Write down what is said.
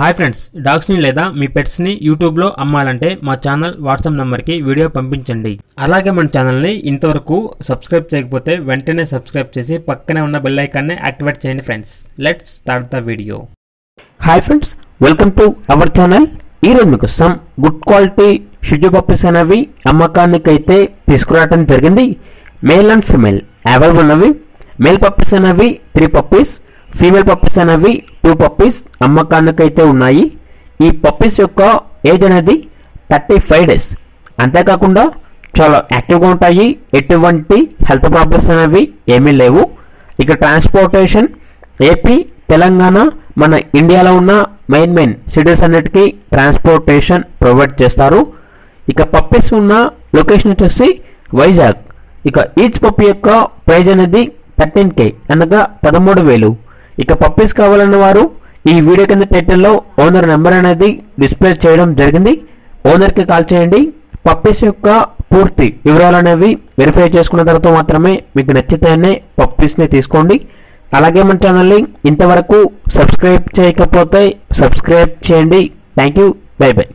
Hi friends డాగ్స్ని లేదా మీ పెట్స్ని యూట్యూబ్లో అమ్మాలంటే మా ఛానల్ వాట్సాప్ నెంబర్కి వీడియో పంపించండి. అలాగే మన ఛానల్ని ఇంతవరకు సబ్స్క్రైబ్ చేయకపోతే వెంటనే సబ్స్క్రైబ్ చేసి పక్కనే ఉన్న బెల్ ఐకాన్ని యాక్టివేట్ చేయండి friends. Let's start the video hi friends welcome to our channel. ఈరోజు మీకు సమ్ గుడ్ క్వాలిటీ షిజు పప్పీస్ అనేవి అమ్మకానికైతే తీసుకురావడం జరిగింది. మేల్ అండ్ ఫిమేల్ అవైలబుల్ అవి మేల్ పప్పీస్ అనేవి త్రీ పప్పీస్ ఫీమేల్ పప్పీస్ అనేవి టూ పప్పీస్ అమ్మకానికి అయితే ఉన్నాయి. ఈ పప్పీస్ యొక్క ఏజ్ అనేది థర్టీ ఫైవ్ డేస్ అంతేకాకుండా చాలా యాక్టివ్గా ఉంటాయి. ఎటువంటి హెల్త్ ప్రాబ్లమ్స్ అనేవి ఏమీ లేవు. ఇక ట్రాన్స్పోర్టేషన్ ఏపీ తెలంగాణ మన ఇండియాలో ఉన్న మెయిన్ మెయిన్ సిటీస్ అన్నిటికీ ట్రాన్స్పోర్టేషన్ ప్రొవైడ్ చేస్తారు. ఇక పప్పీస్ ఉన్న లొకేషన్ వచ్చేసి వైజాగ్. ఇక ఈచ్ పప్పి యొక్క ప్రైజ్ అనేది థర్టీన్ కే అనగా పదమూడు వేలు. ఇక పప్పీస్ కావాలన్న వారు ఈ వీడియో కింద టైటిల్లో ఓనర్ నెంబర్ అనేది డిస్ప్లే చేయడం జరిగింది. ఓనర్కి కాల్ చేయండి. పప్పీస్ యొక్క పూర్తి వివరాలు అనేవి వెరిఫై చేసుకున్న తర్వాత మాత్రమే మీకు నచ్చితేనే పప్పీస్ని తీసుకోండి. అలాగే మన ఛానల్ని ఇంతవరకు సబ్స్క్రైబ్ చేయకపోతే సబ్స్క్రైబ్ చేయండి. Thank you by by